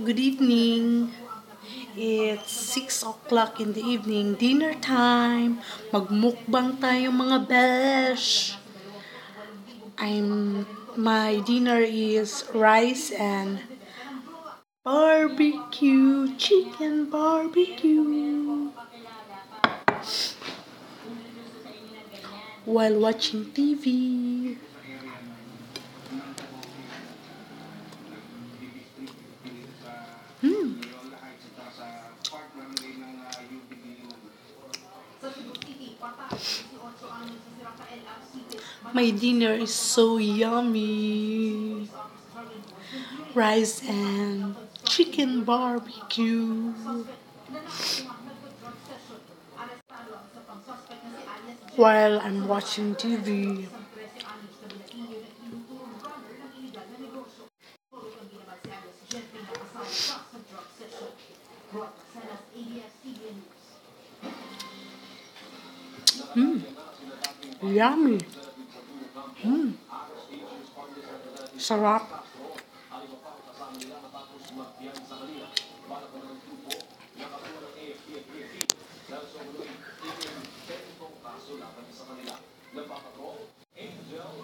Good evening. It's 6 o'clock in the evening. Dinner time. Magmukbang tayo mga besh. I'm my dinner is rice and barbecue, chicken barbecue. While watching TV. Hmm. My dinner is so yummy. Rice and chicken barbecue. While I'm watching TV. Yummy. Mm. Sarap. Angel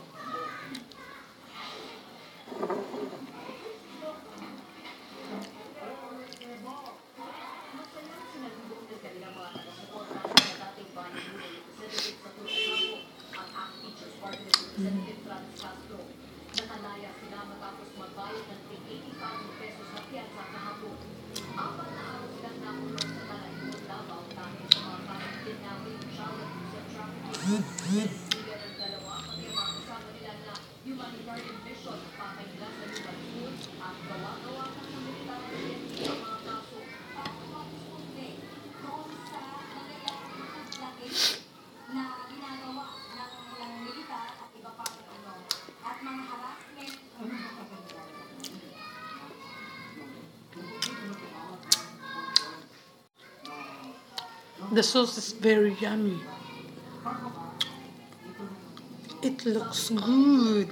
The sauce is very yummy. It looks good.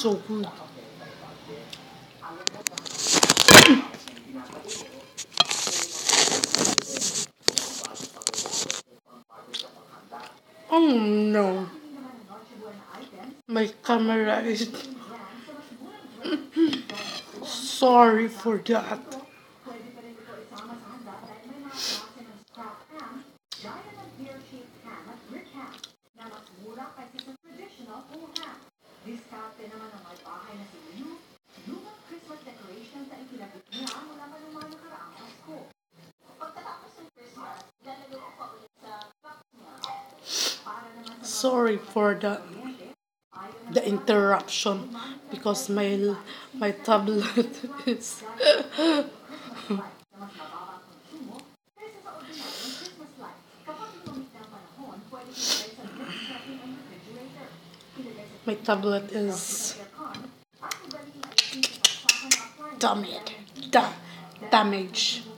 so good. oh no. My camera is... Sorry for that. sorry for the the interruption because my my tablet is my tablet is damaged. Damaged.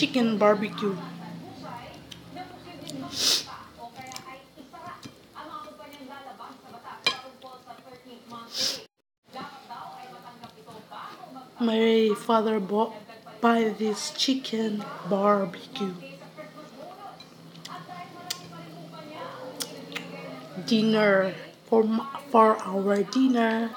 chicken barbecue. My father bought buy this chicken barbecue. Dinner for for our dinner.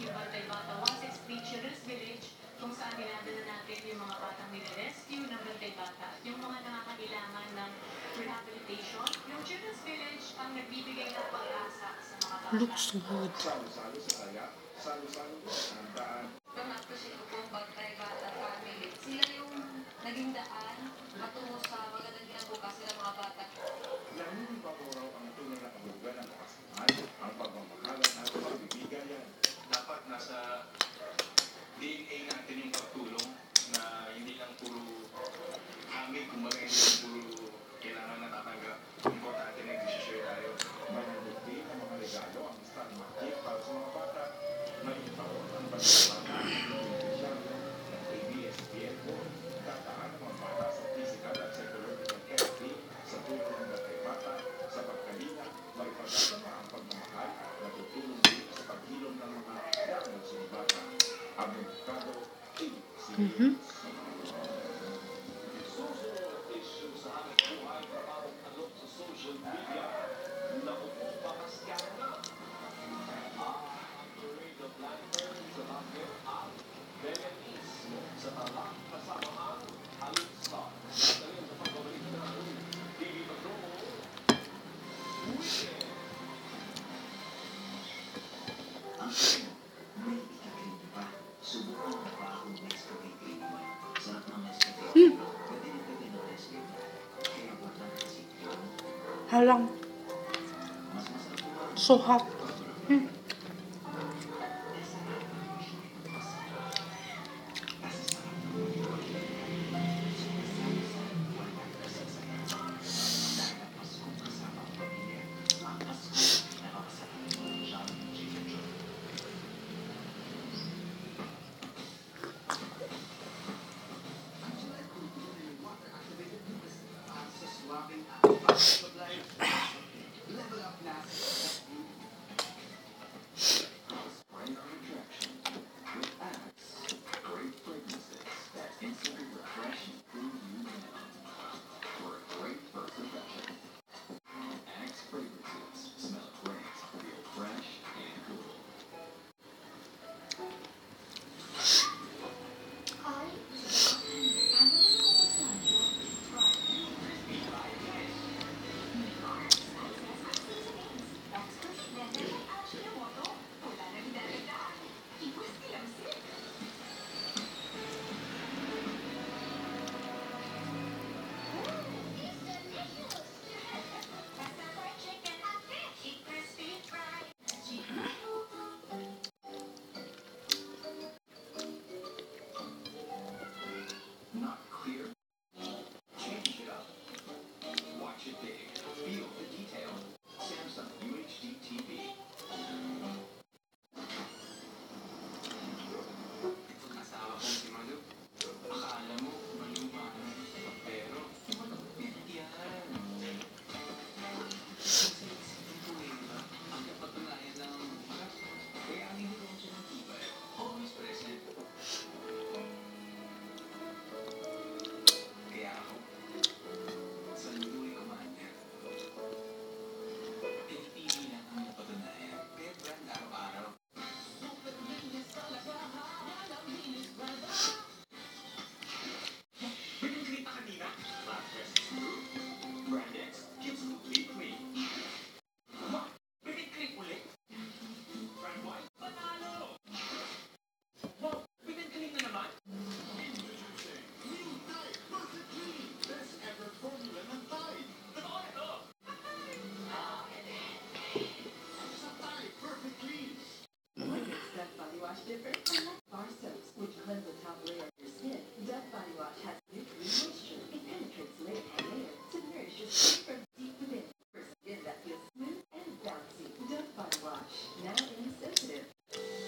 yung Bantay-Bata Once Street Children's Village kung saan dinadala natin yung mga batang nire-rescue ng Bantay-Bata at yung mga nakakailangan ng rehabilitation. Yung Children's Village ang nagbibigay ng pag-asa sa mga bata. Looks good. money. so hot.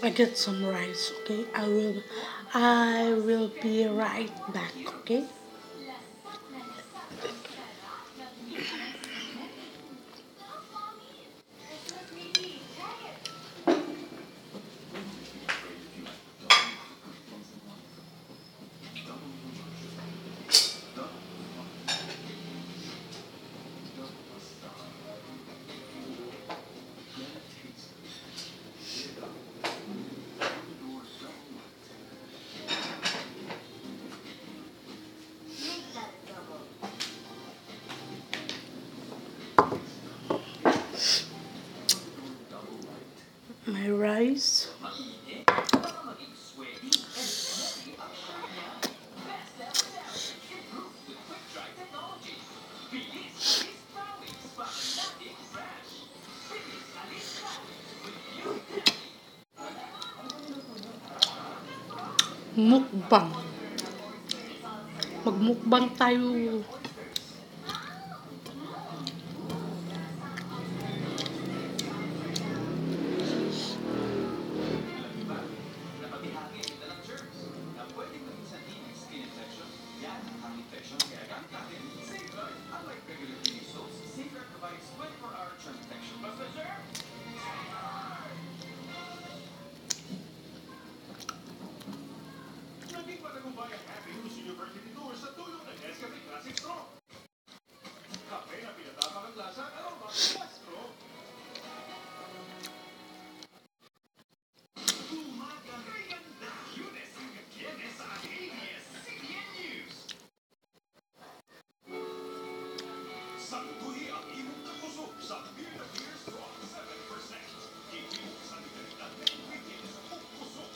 I get some rice, okay? I will I will be right back, okay? mukbang. Magmukbang tayo.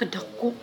kedekuk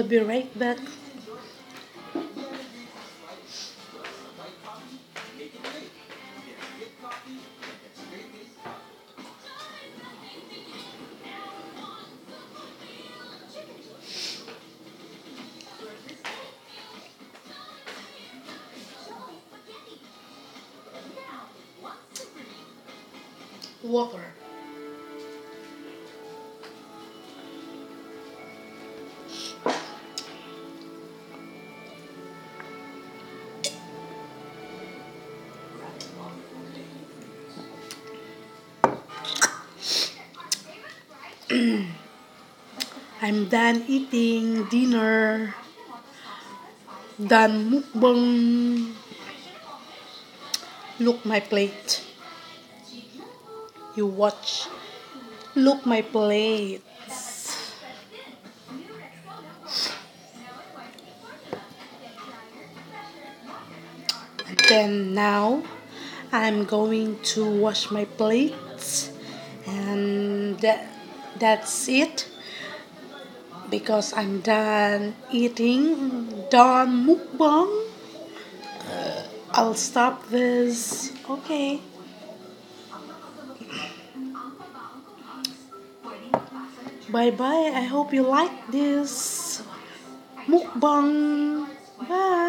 will be right back. Whopper. I'm done eating dinner. Done mukbang. Look my plate. You watch. Look my plates. And then now I'm going to wash my plates and that, that's it because I'm done eating, done mukbang. Uh, I'll stop this. Okay. Bye bye. I hope you like this mukbang. Bye.